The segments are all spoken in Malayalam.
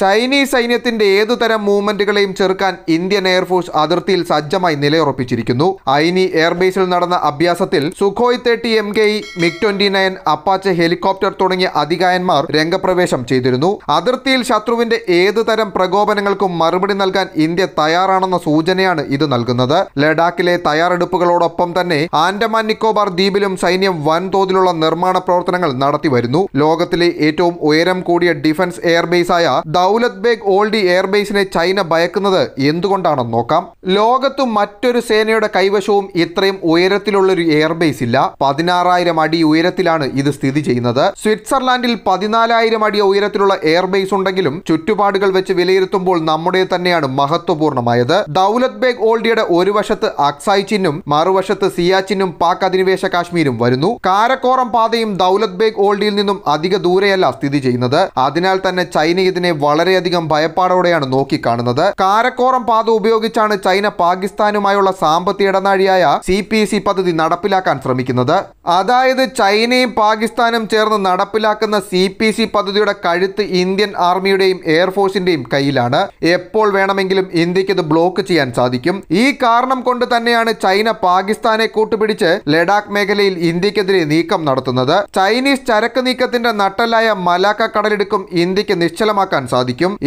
ചൈനീസ് സൈന്യത്തിന്റെ ഏതുതരം മൂവ്മെന്റുകളെയും ചെറുക്കാൻ ഇന്ത്യൻ എയർഫോഴ്സ് അതിർത്തിയിൽ സജ്ജമായി നിലയുറപ്പിച്ചിരിക്കുന്നു. ഐനി എയർബേസിൽ നടന്ന അഭ്യാസത്തിൽ Sukhoi thirty M K MiG twenty nine Apache helicopter തുടങ്ങിയ അധികായന്മാർ രംഗപ്രവേശം ചെയ്തിരുന്നു. അതിർത്തിയിൽ ശത്രുവിന്റെ ഏതുതരം പ്രകോപനങ്ങൾക്കും മറുപടി നൽകാൻ ഇന്ത്യ തയ്യാറാണെന്ന സൂചനയാണ് ഇത് നൽകുന്നത്. ലഡാക്കിലെ തയ്യാറെടുപ്പുകളോടൊപ്പം തന്നെ ആൻഡമാൻ നിക്കോബാർ ദ്വീപിലും സൈന്യം വൻതോതിലുള്ള നിർമ്മാണ പ്രവർത്തനങ്ങൾ നടത്തിവരുന്നു. ലോകത്തിലെ ഏറ്റവും ഉയരം കൂടിയ ഡിഫൻസ് എയർബേസായ ദൗലത് ബേഗ് ഓൾഡി എയർബേസിനെ ചൈന ഭയക്കുന്നത് എന്തുകൊണ്ടാണെന്ന് നോക്കാം. ലോകത്തു മറ്റൊരു സേനയുടെ കൈവശവും ഇത്രയും ഉയരത്തിലുള്ളൊരു എയർബേസ് ഇല്ല. പതിനാറായിരം അടി ഉയരത്തിലാണ് ഇത് സ്ഥിതി ചെയ്യുന്നത്. സ്വിറ്റ്സർലാൻഡിൽ പതിനാലായിരം അടി ഉയരത്തിലുള്ള എയർബേസ് ഉണ്ടെങ്കിലും ചുറ്റുപാടുകൾ വെച്ച് വിലയിരുത്തുമ്പോൾ നമ്മുടെ തന്നെയാണ് മഹത്വപൂർണമായത് ദൗലത് ബേഗ് ഓൾഡിയുടെ ഒരു വശത്ത് അക്സായ് ചിന്നും മറുവശത്ത് സിയാച്ചിനും പാക് അധിനിവേശ കാശ്മീരും വരുന്നു. കാരക്കോറം പാതയും ദൗലത് ബേഗ് ഓൾഡിയിൽ നിന്നും അധിക ദൂരെയല്ല സ്ഥിതി ചെയ്യുന്നത്. അതിനാൽ തന്നെ ചൈന ഇതിനെ വളരെയധികം ഭയപ്പാടോടെയാണ് നോക്കിക്കാണുന്നത്. കാരക്കോറം പാത ഉപയോഗിച്ചാണ് ചൈന പാകിസ്ഥാനുമായുള്ള സാമ്പത്തിക ഇടനാഴിയായ സി പി സി പദ്ധതി നടപ്പിലാക്കാൻ ശ്രമിക്കുന്നത്. അതായത് ചൈനയും പാകിസ്ഥാനും ചേർന്ന് നടപ്പിലാക്കുന്ന സി പി സി പദ്ധതിയുടെ കഴുത്ത് ഇന്ത്യൻ ആർമിയുടെയും എയർഫോഴ്സിന്റെയും കയ്യിലാണ്. എപ്പോൾ വേണമെങ്കിലും ഇന്ത്യയ്ക്ക് ഇത് ബ്ലോക്ക് ചെയ്യാൻ സാധിക്കും. ഈ കാരണം കൊണ്ട് തന്നെയാണ് ചൈന പാകിസ്ഥാനെ കൂട്ടുപിടിച്ച് ലഡാക്ക് മേഖലയിൽ ഇന്ത്യക്കെതിരെ നീക്കം നടത്തുന്നത്. ചൈനീസ് ചരക്ക് നീക്കത്തിന്റെ നട്ടലായ മലാക്ക കടലിടുക്കും ഇന്ത്യയ്ക്ക് നിശ്ചലമാക്കാൻ സാധിക്കും.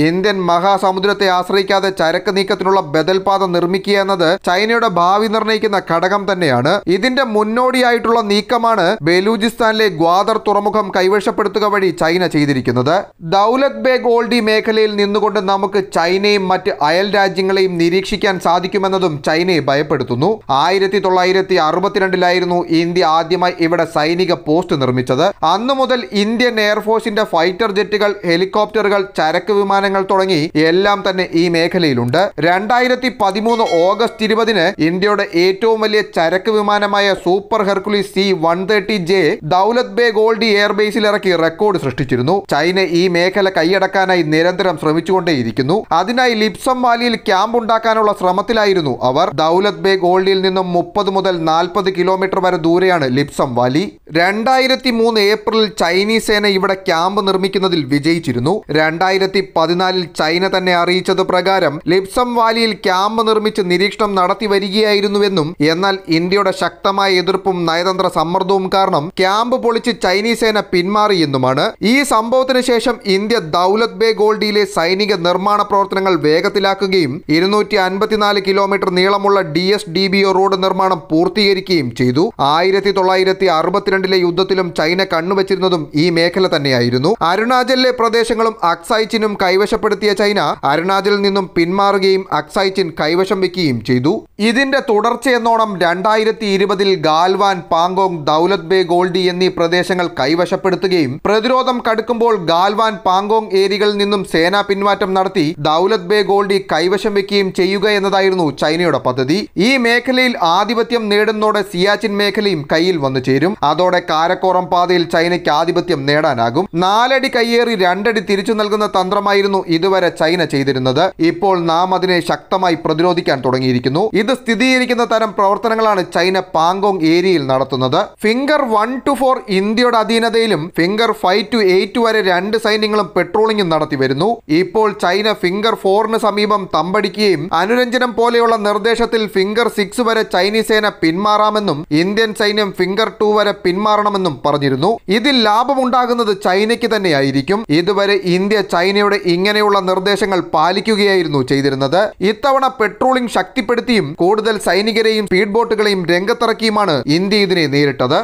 ഇന്ത്യൻ മഹാസമുദ്രത്തെ ആശ്രയിക്കാതെ ചരക്ക് നീക്കത്തിനുള്ള ബദൽ പാത നിർമ്മിക്കുക എന്നത് ചൈനയുടെ ഭാവി നിർണയിക്കുന്ന ഘടകം തന്നെയാണ്. ഇതിന്റെ മുന്നോടിയായിട്ടുള്ള നീക്കമാണ് ബലൂചിസ്ഥാനിലെ ഗ്വാദർ തുറമുഖം കൈവശപ്പെടുത്തുക വഴി ചൈന ചെയ്തിരിക്കുന്നത്. ദൗലത് ബേഗ് ഓൾഡി മേഖലയിൽ നിന്നുകൊണ്ട് നമുക്ക് ചൈനയും മറ്റ് അയൽ രാജ്യങ്ങളെയും നിരീക്ഷിക്കാൻ സാധിക്കുമെന്നതും ചൈനയെ ഭയപ്പെടുത്തുന്നു. ആയിരത്തി തൊള്ളായിരത്തി അറുപത്തിരണ്ടിലായിരുന്നു ഇന്ത്യ ആദ്യമായി ഇവിടെ സൈനിക പോസ്റ്റ് നിർമ്മിച്ചത്. അന്നു മുതൽ ഇന്ത്യൻ എയർഫോഴ്സിന്റെ ഫൈറ്റർ ജെറ്റുകൾ ഹെലികോപ്റ്ററുകൾ ചരക്ക് വിമാനങ്ങൾ തുടങ്ങി എല്ലാം തന്നെ ഈ മേഖലയിലുണ്ട്. രണ്ടായിരത്തി പതിമൂന്ന് ഓഗസ്റ്റ് ഇരുപതിന് ഇന്ത്യയുടെ ഏറ്റവും വലിയ ചരക്ക് വിമാനമായ super Hercules C one thirty J Daulat Beg Oldi എയർബേസിൽ ഇറക്കി റെക്കോർഡ് സൃഷ്ടിച്ചിരുന്നു. ചൈന ഈ മേഖല കൈയടക്കാനായി നിരന്തരം ശ്രമിച്ചുകൊണ്ടേയിരിക്കുന്നു. അതിനായി ലിപ്സം വാലിയിൽ ക്യാമ്പ് ഉണ്ടാക്കാനുള്ള ശ്രമത്തിലായിരുന്നു അവർ. ദൗലത് ബേ ഗോൾഡിൽ നിന്നും മുപ്പത് മുതൽ നാൽപ്പത് കിലോമീറ്റർ വരെ ദൂരെയാണ് ലിപ്സം വാലി. രണ്ടായിരത്തി മൂന്ന് ഏപ്രിലിൽ ചൈനീസ് സേന ഇവിടെ ക്യാമ്പ് നിർമ്മിക്കുന്നതിൽ വിജയിച്ചിരുന്നു. രണ്ടായിരത്തി പതിനാലിൽ ചൈന തന്നെ അറിയിച്ചത് പ്രകാരം ലിപ്സം വാലിയിൽ ക്യാമ്പ് നിർമ്മിച്ച് നിരീക്ഷണം നടത്തി വരികയായിരുന്നുവെന്നും എന്നാൽ ഇന്ത്യയുടെ ശക്തമായ എതിർപ്പും നയതന്ത്ര സമ്മർദ്ദവും കാരണം ക്യാമ്പ് പൊളിച്ച് ചൈനീസ് സേന പിന്മാറിയെന്നുമാണ്. ഈ സംഭവത്തിന് ശേഷം ഇന്ത്യ ദൗലത് ബേ ഗോൾഡിയിലെ സൈനിക നിർമ്മാണ പ്രവർത്തനങ്ങൾ വേഗത്തിലാക്കുകയും ഇരുന്നൂറ്റി അൻപത്തിനാല് കിലോമീറ്റർ നീളമുള്ള D S D B O road നിർമ്മാണം പൂർത്തീകരിക്കുകയും ചെയ്തു. ആയിരത്തി തൊള്ളായിരത്തി അറുപത്തിരണ്ടിലെ യുദ്ധത്തിലും ചൈന കണ്ണുവച്ചിരുന്നതും ഈ മേഖല തന്നെയായിരുന്നു. അരുണാചലിലെ പ്രദേശങ്ങളും അക്സൈച്ചിനും കൈവശപ്പെടുത്തിയ ചൈന അരുണാചലിൽ നിന്നും പിന്മാറുകയും അക്സൈച്ചിൻ കൈവശം വെക്കുകയും ചെയ്തു. ഇതിന്റെ തുടർച്ചയെന്നോണം രണ്ടായിരത്തി ഇരുപതിൽ ഗാൽവാൻ പാങ്കോങ് ദൗലത് ബേ ഗോൾഡി എന്നീ പ്രദേശങ്ങൾ കൈവശപ്പെടുത്തുകയും പ്രതിരോധം കടുക്കുമ്പോൾ ഗാൽവാൻ പാങ്കോങ് ഏരിയകളിൽ നിന്നും സേനാ പിന്മാറ്റം നടത്തി ദൗലത് ബേ ഗോൾഡി കൈവശം വെക്കുകയും ചെയ്യുക എന്നതായിരുന്നു ചൈനയുടെ പദ്ധതി. ഈ മേഖലയിൽ ആധിപത്യം നേടുന്നതോടെ സിയാച്ചിൻ മേഖലയും കയ്യിൽ വന്നു ചേരും. അതോടെ കാരക്കോറം പാതയിൽ ചൈനയ്ക്ക് ആധിപത്യം നേടാനാകും. നാലടി കയ്യേറി രണ്ടടി തിരിച്ചു നൽകുന്ന തന്ത്രമായിരുന്നു ഇതുവരെ ചൈന ചെയ്തിരുന്നത്. ഇപ്പോൾ നാം അതിനെ ശക്തമായി പ്രതിരോധിക്കാൻ തുടങ്ങിയിരിക്കുന്നു. ഇത് സ്ഥിരീകരിക്കുന്ന തരം പ്രവർത്തനങ്ങളാണ് ചൈന പാങ്കോങ് ഏരിയയിൽ നടത്തുന്നത്. ഫിംഗർ വൺ ടു ഫോർ ഇന്ത്യയുടെ അധീനതയിലും ഫിംഗർ ഫൈവ് ടു എയ്റ്റ് വരെ രണ്ട് സൈന്യങ്ങളും പെട്രോളിംഗും നടത്തി വരുന്നു. ഇപ്പോൾ ചൈന ഫിംഗർ ഫോറിന് സമീപം തമ്പടിക്കുകയും അനുരഞ്ജനം പോലെയുള്ള നിർദ്ദേശത്തിൽ ഫിംഗർ സിക്സ് വരെ ചൈനീസ് സേന പിന്മാറാമെന്നും ഇന്ത്യൻ സൈന്യം ഫിംഗർ ടു വരെ പിന്മാറണമെന്നും പറഞ്ഞിരുന്നു. ഇതിൽ ലാഭമുണ്ടാകുന്നത് ചൈനയ്ക്ക് തന്നെയായിരിക്കും. ഇതുവരെ ഇന്ത്യ ചൈനയുടെ ഇങ്ങനെയുള്ള നിർദ്ദേശങ്ങൾ പാലിക്കുകയായിരുന്നു ചെയ്തിരുന്നത്. ഇത്തവണ പെട്രോളിംഗ് ശക്തിപ്പെടുത്തിയും കൂടുതൽ സൈനികരെയും സ്പീഡ് ബോട്ടുകളെയും രംഗത്തിറക്കിയുമാണ് ഇന്ത്യ ഇതിനെ നേരിട്ടത്.